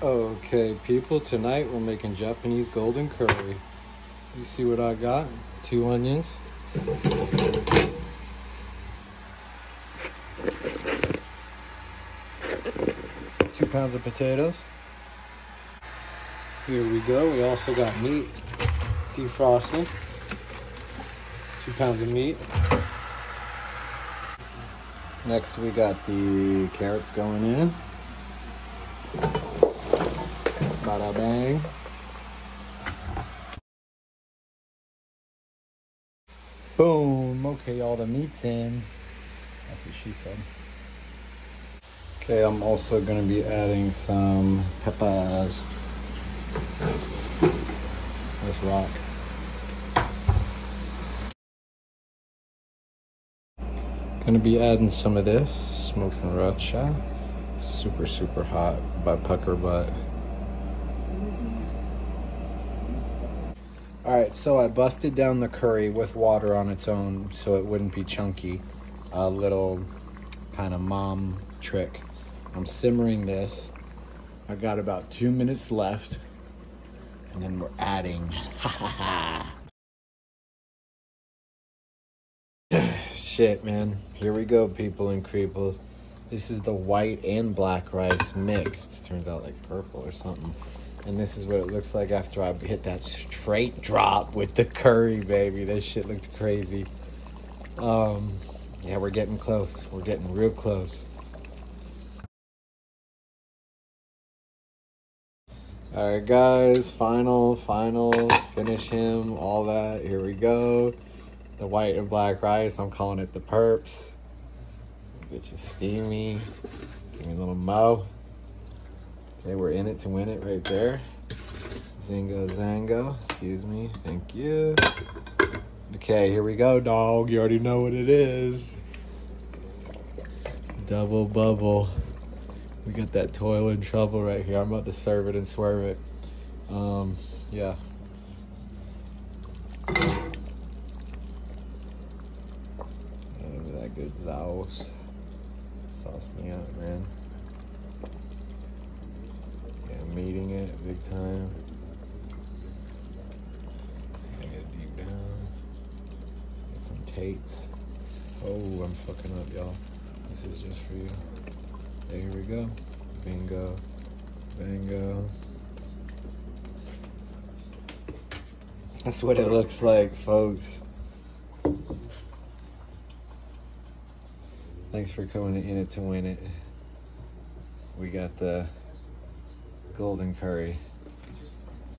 Okay, people, tonight we're making Japanese golden curry. You see what I got? Two onions. Two pounds of potatoes. Here we go. We also got meat defrosted. Two pounds of meat. Next, we got the carrots going in. Bada bang. Boom. Okay, all the meat's in. That's what she said. Okay, I'm also going to be adding some peppers. Let's rock. Gonna be adding some of this smoking sriracha. Super, super hot by PuckerButt. Alright, so I busted down the curry with water on its own so it wouldn't be chunky. A little kind of mom trick. I'm simmering this. I got about two minutes left. And then we're adding. Shit, man. Here we go, people and creeples. This is the white and black rice mixed. Turns out like purple or something. And this is what it looks like after I hit that straight drop with the curry, baby. This shit looked crazy. Um, yeah, we're getting close. We're getting real close. All right, guys. Final, final. Finish him. All that. Here we go the white and black rice. I'm calling it the perps. Bitch is steamy. Give me a little mo. Okay, we're in it to win it right there. Zingo Zango. Excuse me. Thank you. Okay, here we go, dog. You already know what it is. Double bubble. We got that toil and trouble right here. I'm about to serve it and swerve it. Um, yeah. That good sauce. Sauce me up, man. Tates. Oh, I'm fucking up, y'all. This is just for you. There we go. Bingo. Bingo. That's what it looks like, folks. Thanks for coming in it to win it. We got the golden curry.